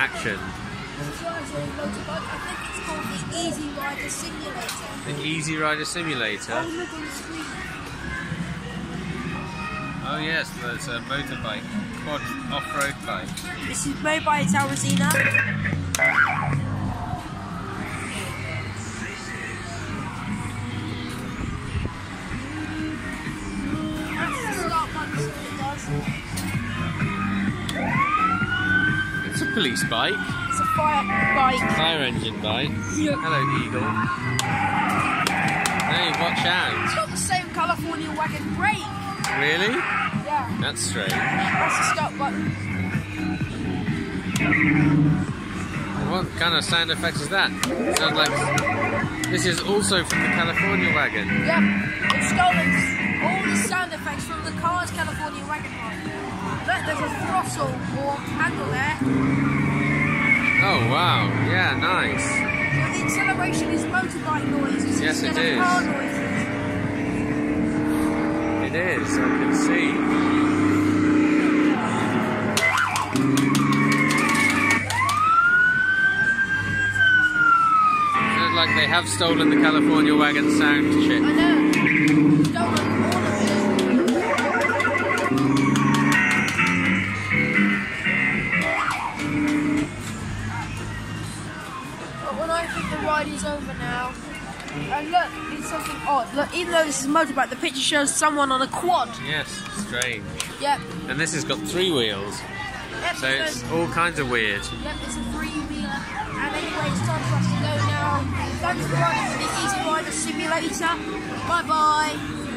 action. This is a motorbike. I think it's called the Easy Rider Simulator. The Easyrider Simulator. Oh, look on the screen. Oh yes, there's a motorbike, quad off-road bike. This is made by Alrazina. Police bike, It's a fire bike. fire engine bike. Yeah. Hello, Eagle. Hey, watch It's out. got the same California wagon brake. Really? Yeah, That's strange. that's the stop button. What kind of sound effect is that? Sounds like this is also from the California wagon. Yep, it's stolen there's a or handle there. Oh wow, yeah, nice. So the acceleration is motorbike noises Yes, instead it of is. car noises. It is, I can see. Sounds like they have stolen the California wagon sound chip. I know. Stolen all of it. I think the ride is over now, and look, it's something odd. Look, even though this is a motorbike, the picture shows someone on a quad. Yes, strange. Yep. And this has got three wheels, Yep, so it's all kinds of weird. Yep, it's a three-wheeler. And anyway, it's time for us to go now. Thanks for watching the Easyrider Simulator. Bye-bye.